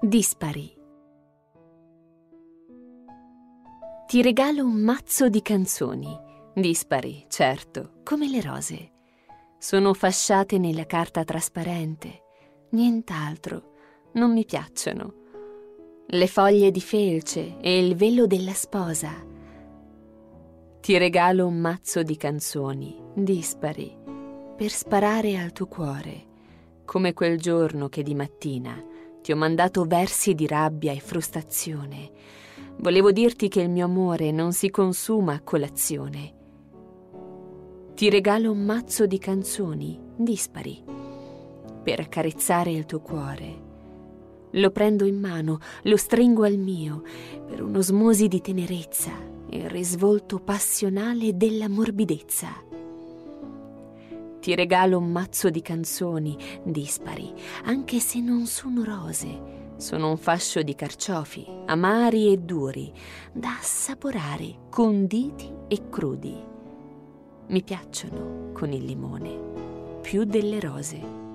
Dispari. Ti regalo un mazzo di canzoni, dispari, certo, come le rose. Sono fasciate nella carta trasparente, nient'altro, non mi piacciono. Le foglie di felce e il velo della sposa. Ti regalo un mazzo di canzoni, dispari, per sparare al tuo cuore, come quel giorno che di mattina ti ho mandato versi di rabbia e frustrazione. Volevo dirti che il mio amore non si consuma a colazione. Ti regalo un mazzo di canzoni, dispari, per accarezzare il tuo cuore. Lo prendo in mano, lo stringo al mio, per un'osmosi di tenerezza e il risvolto passionale della morbidezza ti regalo un mazzo di canzoni dispari, anche se non sono rose. Sono un fascio di carciofi, amari e duri, da assaporare conditi e crudi. Mi piacciono con il limone, più delle rose.